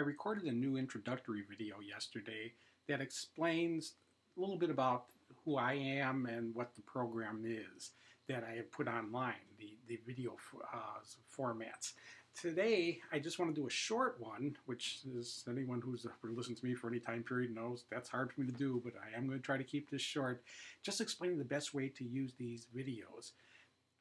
I recorded a new introductory video yesterday that explains a little bit about who I am and what the program is that I have put online, the, the video uh, formats. Today, I just want to do a short one, which is anyone who's ever listened to me for any time period knows that's hard for me to do, but I am going to try to keep this short, just explaining the best way to use these videos.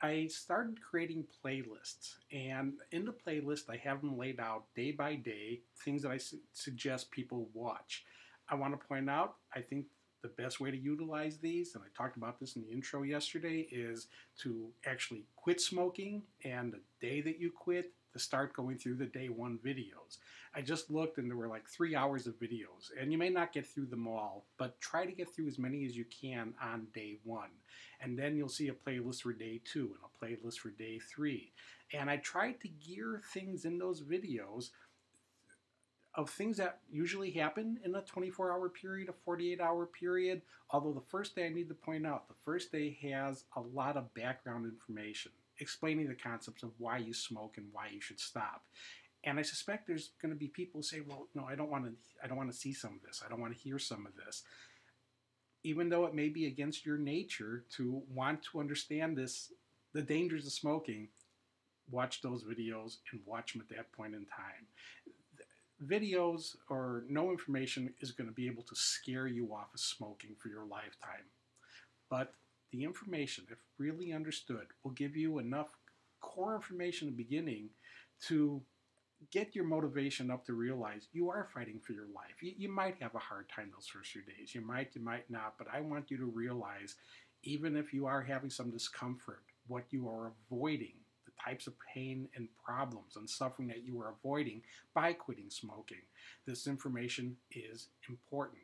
I started creating playlists, and in the playlist, I have them laid out day by day, things that I su suggest people watch. I want to point out, I think the best way to utilize these, and I talked about this in the intro yesterday, is to actually quit smoking, and the day that you quit, to start going through the day one videos. I just looked and there were like three hours of videos, and you may not get through them all, but try to get through as many as you can on day one. And then you'll see a playlist for day two and a playlist for day three. And I tried to gear things in those videos of things that usually happen in a 24 hour period, a 48 hour period. Although the first day I need to point out, the first day has a lot of background information explaining the concepts of why you smoke and why you should stop. And I suspect there's going to be people say, "Well, no, I don't want to. I don't want to see some of this. I don't want to hear some of this." Even though it may be against your nature to want to understand this, the dangers of smoking, watch those videos and watch them at that point in time. Videos or no information is going to be able to scare you off of smoking for your lifetime. But the information, if really understood, will give you enough core information in the beginning to get your motivation up to realize you are fighting for your life. You, you, might have a hard time those first few days. You might, you might not, but I want you to realize even if you are having some discomfort, what you are avoiding, types of pain and problems and suffering that you are avoiding by quitting smoking. This information is important.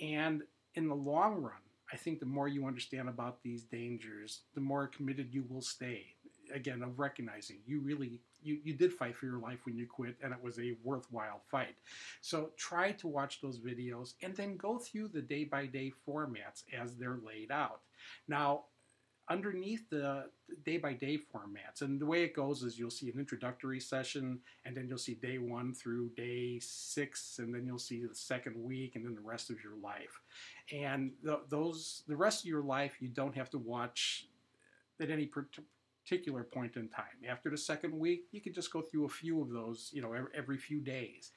And in the long run, I think the more you understand about these dangers, the more committed you will stay. Again, of recognizing you really you, you did fight for your life when you quit and it was a worthwhile fight. So try to watch those videos and then go through the day by day formats as they're laid out. Now, underneath the day by day formats. And the way it goes is you'll see an introductory session, and then you'll see day one through day six, and then you'll see the second week, and then the rest of your life. And th- those, the rest of your life, you don't have to watch at any particular point in time. After the second week, you can just go through a few of those, you know, every, every few days.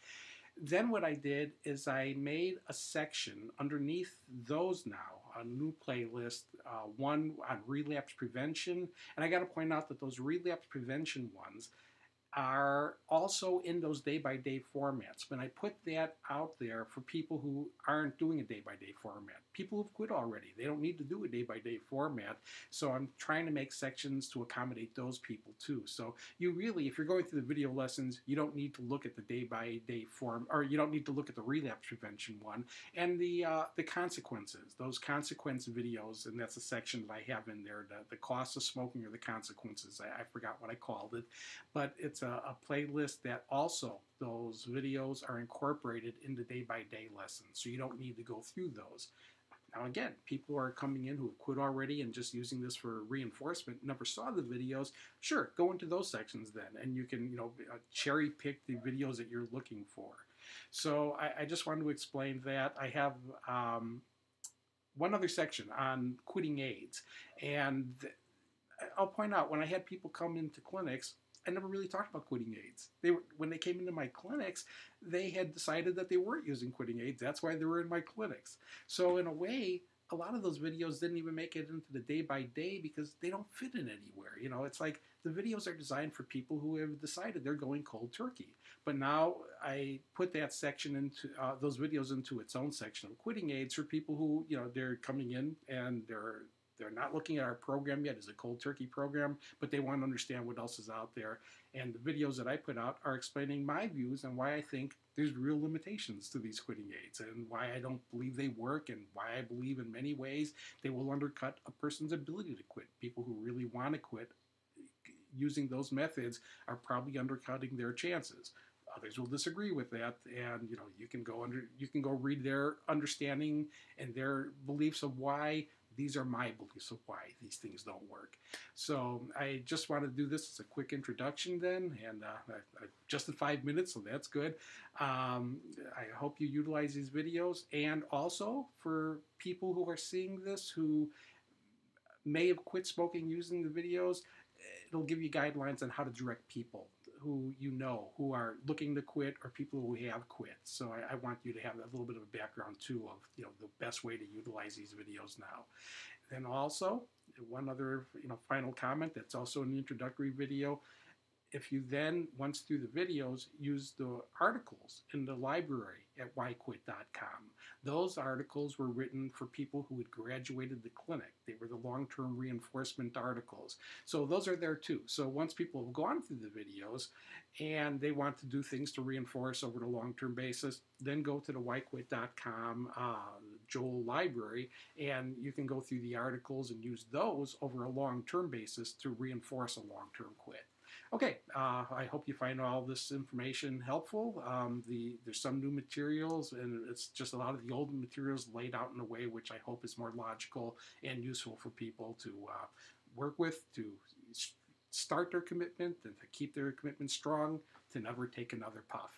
Then what I did is I made a section underneath those now a new playlist, uh, one on relapse prevention. And I got to point out that those relapse prevention ones are also in those day by day formats. When I put that out there for people who aren't doing a day by day format, people who've quit already, they don't need to do a day by day format. So I'm trying to make sections to accommodate those people too. So you really, if you're going through the video lessons, you don't need to look at the day by day form, or you don't need to look at the relapse prevention one and the uh, the consequences. Those consequence videos, and that's a section that I have in there, the, the cost of smoking or the consequences. I, I forgot what I called it, but it's it's a, a playlist that also those videos are incorporated in the day by day lessons. So you don't need to go through those. Now, again, people are coming in who have quit already and just using this for reinforcement, never saw the videos. Sure, go into those sections then, and you can, you know, uh, cherry pick the videos that you're looking for. So I, I just wanted to explain that. I have um, one other section on quitting aids, and I'll point out when I had people come into clinics, I never really talked about quitting aids. They were, when they came into my clinics, they had decided that they weren't using quitting aids. That's why they were in my clinics. So in a way, a lot of those videos didn't even make it into the day by day because they don't fit in anywhere. You know, it's like the videos are designed for people who have decided they're going cold turkey. But now I put that section into uh, those videos into its own section of quitting aids for people who, you know, they're coming in and they're they're not looking at our program yet as a cold turkey program, but they want to understand what else is out there. And the videos that I put out are explaining my views and why I think there's real limitations to these quitting aids and why I don't believe they work and why I believe in many ways they will undercut a person's ability to quit. People who really want to quit using those methods are probably undercutting their chances others will disagree with that and you know you can go under you can go read their understanding and their beliefs of why these are my beliefs of why these things don't work. So I just want to do this as a quick introduction then, and uh, I, I, just in five minutes, so that's good. Um, I hope you utilize these videos, and also for people who are seeing this who may have quit smoking using the videos, it'll give you guidelines on how to direct people who you know who are looking to quit or people who have quit. So I, I, want you to have a little bit of a background too of you know the best way to utilize these videos now. Then also one other you know final comment that's also an introductory video if you then, once through the videos, use the articles in the library at whyquit.com, those articles were written for people who had graduated the clinic. They were the long term reinforcement articles. So those are there too. So once people have gone through the videos and they want to do things to reinforce over the long term basis, then go to the whyquit.com uh, Joel library and you can go through the articles and use those over a long term basis to reinforce a long term quit. Okay, uh, I hope you find all this information helpful. Um, the there's some new materials, and it's just a lot of the old materials laid out in a way which I hope is more logical and useful for people to uh, work with to start their commitment and to keep their commitment strong to never take another puff.